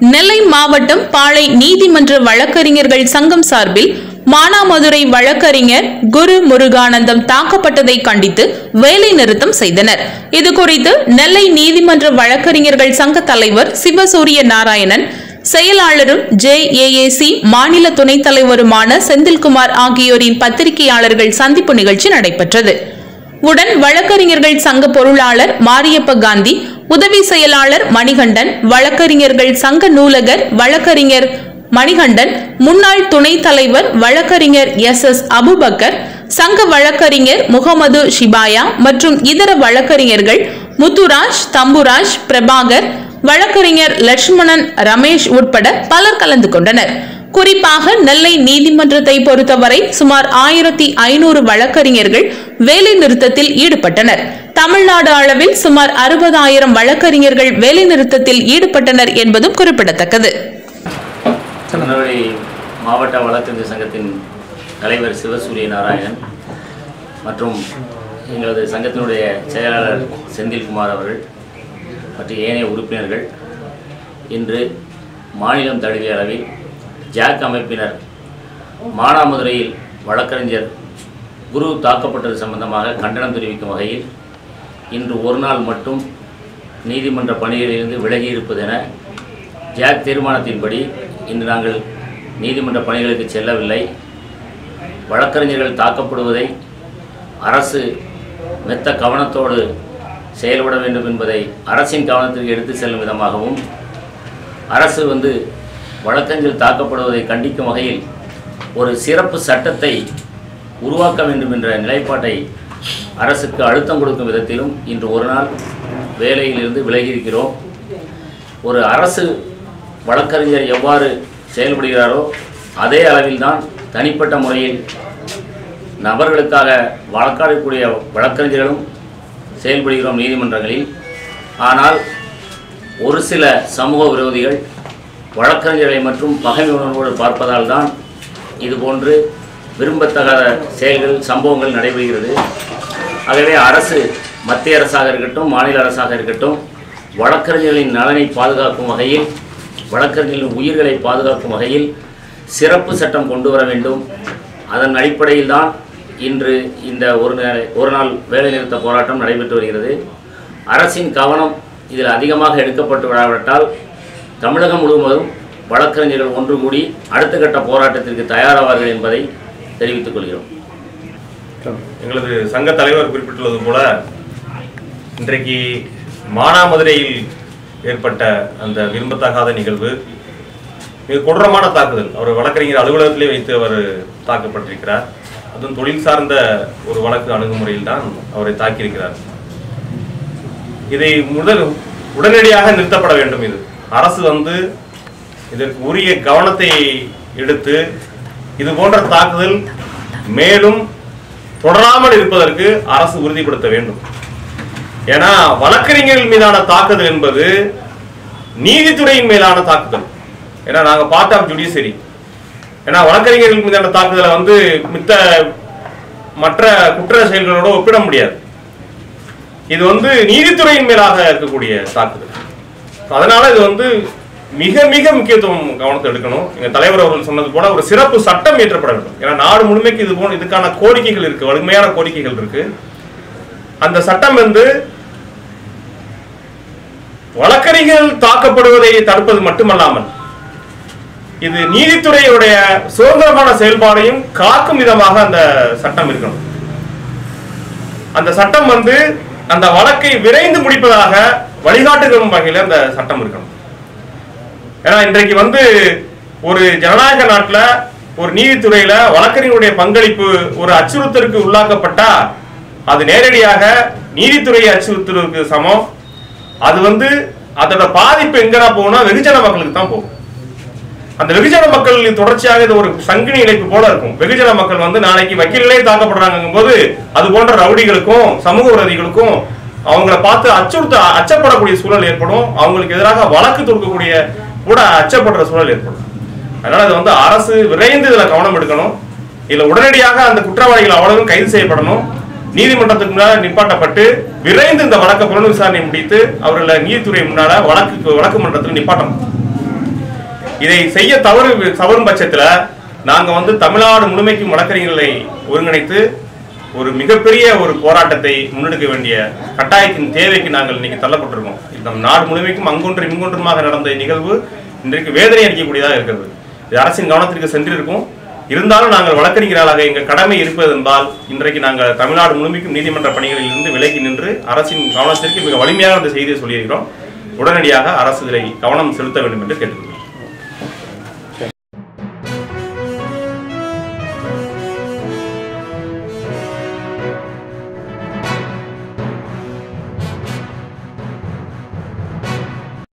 நெல்லை மாவட்டம் பாளை நீதிமன்ற வழக்கறிஞர்கள் சங்கம் சார்பில் மானாமதுரை வழக்கறிஞர் குரு முருகானந்தம் தாக்கப்பட்டதை கண்டித்து வேலை நிறுத்தம் செய்தனர். இதுகுறித்து நெல்லை நீதிமன்ற வழக்கறிஞர்கள் சங்க தலைவர் சிவசூரிய நாராயணன் செயலாளரும் ஜேஏஏசி மாநில துணைத் தலைவருமான செந்தில்குமார் ஆகியோரின் பத்திரிகையாளர்கள் சந்திப்பு நிகழ்ச்சி நடைபெற்றது. உடன் வழக்கறிஞர்கள் சங்க பொருளாளர் மாரியப்ப காந்தி உதவி செயலாளர் மணிகண்டன் வழக்கறிஞர்கள் சங்க நூலகர் வழக்கறிஞர் மணிகண்டன் முன்னாள் துணைத் தலைவர் வழக்கறிஞர் எஸ். எஸ். அபுபக்கர் சங்க வழக்கறிஞர் முகமது ஷிபாயா மற்றும் இதர வழக்கறிஞர்கள் முத்துராஜ் தம்புராஜ் பிரபாகர் வழக்கறிஞர் லட்சுமணன் ரமேஷ் உட்பட பலர் கலந்து கொண்டனர். குறிப்பாக நெல்லை நீதிமன்றத்தை பொறுத்தவரை சுமார் ஆயிரத்தி ஐநூறு வழக்கறிஞர்கள் வேலை நிறுத்தத்தில் ஈடுபட்டனர். தமிழ்நாடு அளவில் சுமார் அறுபதாயிரம் வழக்கறிஞர்கள் வேலை நிறுத்தத்தில் ஈடுபட்டனர் என்பதும் குறிப்பிடத்தக்கது. மாவட்ட வழக்கறிஞர் சங்கத்தின் தலைவர் சிவசூரிய நாராயணன் மற்றும் எங்களது சங்கத்தினுடைய செயலாளர் செந்தில்குமார் அவர்கள் மற்றும் ஏனைய உறுப்பினர்கள் இன்று மாநிலம் தழுவிய அளவில் ஜாக் அமைப்பினர் மானாமதுரையில் வழக்கறிஞர் குரு தாக்கப்பட்டது சம்பந்தமாக கண்டனம் தெரிவிக்கும் வகையில் இன்று ஒரு நாள் மட்டும் நீதிமன்ற பணிகளிலிருந்து விலகி இருப்பதென ஜாக் தீர்மானத்தின்படி இன்று நாங்கள் நீதிமன்ற பணிகளுக்கு செல்லவில்லை. வழக்கறிஞர்கள் தாக்கப்படுவதை அரசு மெத்த கவனத்தோடு செயல்பட வேண்டும் என்பதை அரசின் கவனத்திற்கு எடுத்து செல்லும் விதமாகவும் அரசு வந்து வழக்கங்கள் தாக்கப்படுவதை கண்டிக்கும் வகையில் ஒரு சிறப்பு சட்டத்தை உருவாக்க வேண்டும் என்ற நிலைப்பாட்டை அரசுக்கு அழுத்தம் கொடுக்கும் விதத்திலும் இன்று ஒரு நாள் வேலையிலிருந்து விலகியிருக்கிறோம். ஒரு அரசு வழக்கறிஞர் எவ்வாறு செயல்படுகிறாரோ அதே அளவில்தான் தனிப்பட்ட முறையில் நபர்களுக்காக வழக்காடக்கூடிய வழக்கறிஞர்களும் செயல்படுகிறோம் நீதிமன்றங்களில். ஆனால் ஒரு சில சமூக விரோதிகள் வழக்கறிஞர்களை மற்றும் பகைமை உணர்வோடு பார்ப்பதால் தான் இதுபோன்று விரும்பத்தகாத செயல்கள் சம்பவங்கள் நடைபெறுகிறது. ஆகவே அரசு மத்திய அரசாக இருக்கட்டும் மாநில அரசாக இருக்கட்டும் வழக்கறிஞர்களின் நலனை பாதுகாக்கும் வகையில் வழக்கறிஞர்களின் உயிர்களை பாதுகாக்கும் வகையில் சிறப்பு சட்டம் கொண்டு வர வேண்டும். அதன் அடிப்படையில் தான் இன்று இந்த ஒரு ஒரு நாள் வேலைநிறுத்த போராட்டம் நடைபெற்று வருகிறது. அரசின் கவனம் இதில் அதிகமாக எடுக்கப்பட்டு விடாவிட்டால் தமிழகம் முழுவதும் வழக்கறிஞர்கள் ஒன்று கூடி அடுத்த கட்ட போராட்டத்திற்கு தயாராவார்கள் என்பதை தெரிவித்துக் கொள்கிறோம். எங்களது சங்க தலைவர் குறிப்பிட்டுள்ளது போல இன்றைக்கு மானாமதுரையில் ஏற்பட்ட அந்த விரும்பத்தகாத நிகழ்வு மிக கொடூரமான தாக்குதல். அவர் வழக்கறிஞர் அலுவலகத்திலே வைத்து அவர் தாக்கப்பட்டிருக்கிறார். அதுவும் தொழில் சார்ந்த ஒரு வழக்கு அணுகுமுறையில் தான் அவரை தாக்கியிருக்கிறார். இதை முதல் உடனடியாக நிறுத்தப்பட வேண்டும் இது. அரசு வந்து இதற்கு உரிய கவனத்தை எடுத்து இது போன்ற தாக்குதல் மேலும் தொடராமல் இருப்பதற்கு அரசு உறுதிப்படுத்த வேண்டும். ஏன்னா வழக்கறிஞர்கள் மீதான தாக்குதல் என்பது நீதித்துறையின் மேலான தாக்குதல். ஏன்னா நாங்கள் பார்ட் ஆஃப் ஜுடிஷியரி ஏன்னா வழக்கறிஞர்கள் மீதான தாக்குதலை வந்து மித்த மற்ற குற்ற செயல்களோடு ஒப்பிட முடியாது. இது வந்து நீதித்துறையின் மேலாக இருக்கக்கூடிய தாக்குதல். அதனால இது வந்து மிக மிக முக்கியத்துவம் கவனத்தை எடுக்கணும். எங்க தலைவர் அவர்கள் சொன்னது போல ஒரு சிறப்பு சட்டம் இயற்றப்பட வேண்டும். ஏன்னா நாடு முழுமைக்கு இது போல இதுக்கான கோரிக்கைகள் இருக்கு. வலிமையான கோரிக்கைகள் இருக்கு. அந்த சட்டம் வந்து வழக்கறிஞர்கள் தாக்கப்படுவதை தடுப்பது மட்டுமல்லாமல் இது நீதித்துறையுடைய சுதந்திரமான செயல்பாடையும் காக்கும் விதமாக அந்த சட்டம் இருக்கணும். அந்த சட்டம் வந்து அந்த வழக்கை விரைந்து முடிப்பதாக வழிகாட்டுகிற வகையில் அந்த சட்டம் இருக்கணும். ஏன்னா இன்றைக்கு வந்து ஒரு ஜனநாயக நாட்டில் ஒரு நீதித்துறையில வழக்கறிஞருடைய பங்களிப்பு ஒரு அச்சுறுத்தலுக்கு உள்ளாக்கப்பட்டா அது நேரடியாக நீதித்துறையை அச்சுறுத்தலுக்கு சமம். அது வந்து அதோட பாதிப்பு எங்கடா போகும்னா வெகுஜன மக்களுக்கு தான் போகும். அந்த வெகுஜன மக்கள் தொடர்ச்சியாக இது ஒரு சங்கினி இணைப்பு போல இருக்கும். வெகுஜன மக்கள் வந்து நாளைக்கு வக்கீலே தாக்கப்படுறாங்கும் போது அது போன்ற ரவுடிகளுக்கும் சமூக விரோதிகளுக்கும் அவங்கள பார்த்து அச்சுறுத்த அச்சப்படக்கூடிய சூழல் ஏற்படும். அவங்களுக்கு எதிராக வழக்கு தொடுக்கக்கூடிய கூட அச்சப்படுற சூழல் ஏற்படும். அதனால இது வந்து அரசு விரைந்து இதுல கவனம் எடுக்கணும். இதுல உடனடியாக அந்த குற்றவாளிகள் அவ்வளவும் கைது செய்யப்படணும். நீதிமன்றத்துக்கு முன்னால் நிப்பாட்டப்பட்டு விரைந்து இந்த வழக்கை புலன் விசாரணை முடித்து அவர்களை நீதித்துறை முன்னால வழக்கு வழக்கு மன்றத்தில் நிப்பாட்டணும். இதை செய்ய தவறு தவறும் பட்சத்தில் நாங்கள் வந்து தமிழ்நாடு முழுமைக்கும் வழக்கறிஞர்களை ஒருங்கிணைத்து ஒரு மிகப்பெரிய ஒரு போராட்டத்தை முன்னெடுக்க வேண்டிய கட்டாயத்தின் தேவைக்கு நாங்கள் இன்னைக்கு தள்ளப்பட்டிருக்கோம். நம் நாடு முழுமைக்கும் அங்கொன்றும் இங்கொன்றுமாக நடந்த நிகழ்வு இன்றைக்கு வேதனை அளிக்கக்கூடியதாக இருக்கிறது. இது அரசின் கவனத்திற்கு சென்றிருக்கும். இருந்தாலும் நாங்கள் வழக்கறிஞர்களாக எங்கள் கடமை இருப்பது என்றால் இன்றைக்கு நாங்கள் தமிழ்நாடு முழுமைக்கும் நீதிமன்ற பணிகளில் இருந்து விலகி நின்று அரசின் கவனத்திற்கு மிக வலிமையாக அந்த செய்தியை சொல்லியிருக்கிறோம். உடனடியாக அரசு இதில் கவனம் செலுத்த வேண்டும் என்று கேட்டுக்கொள்கிறோம்.